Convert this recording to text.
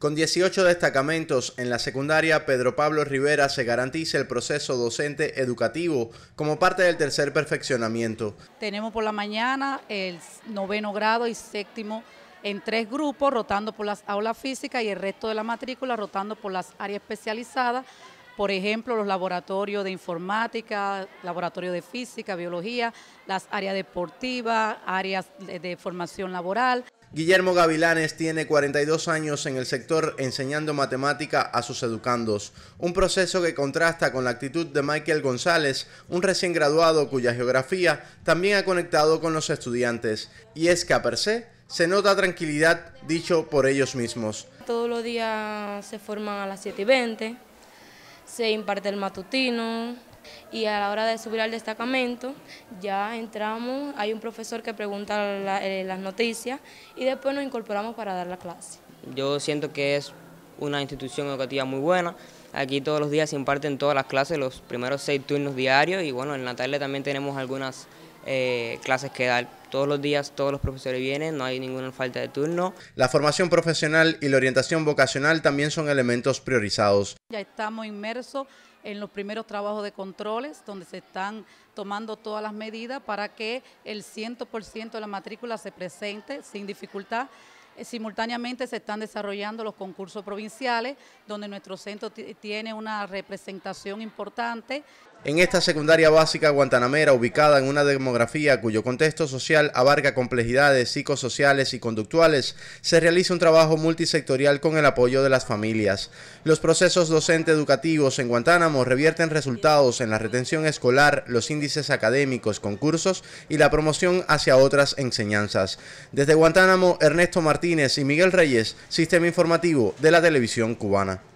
Con 18 destacamentos en la secundaria Pedro Pablo Rivera se garantiza el proceso docente educativo como parte del tercer perfeccionamiento. Tenemos por la mañana el noveno grado y séptimo en tres grupos, rotando por las aulas físicas y el resto de la matrícula rotando por las áreas especializadas, por ejemplo, los laboratorios de informática, laboratorio de física, biología, las áreas deportivas, áreas de formación laboral. Guillermo Gavilanes tiene 42 años en el sector enseñando matemática a sus educandos, un proceso que contrasta con la actitud de Michael González, un recién graduado cuya geografía también ha conectado con los estudiantes, y es que a per se se nota tranquilidad dicho por ellos mismos. Todos los días se forman a las 7 y 20, se imparte el matutino, y a la hora de subir al destacamento ya entramos, hay un profesor que pregunta eh, las noticias y después nos incorporamos para dar la clase. Yo siento que es una institución educativa muy buena. Aquí todos los días se imparten todas las clases, los primeros seis turnos diarios y bueno, en la tarde también tenemos algunas eh, clases que dar. Todos los días todos los profesores vienen, no hay ninguna falta de turno. La formación profesional y la orientación vocacional también son elementos priorizados. Ya estamos inmersos en los primeros trabajos de controles, donde se están tomando todas las medidas para que el 100% de la matrícula se presente sin dificultad. Eh, simultáneamente se están desarrollando los concursos provinciales, donde nuestro centro tiene una representación importante. En esta secundaria básica guantanamera, ubicada en una demografía cuyo contexto social abarca complejidades psicosociales y conductuales, se realiza un trabajo multisectorial con el apoyo de las familias. Los procesos docente educativos en Guantánamo revierten resultados en la retención escolar, los índices académicos, concursos y la promoción hacia otras enseñanzas. Desde Guantánamo, Ernesto Martínez y Miguel Reyes, Sistema Informativo de la Televisión Cubana.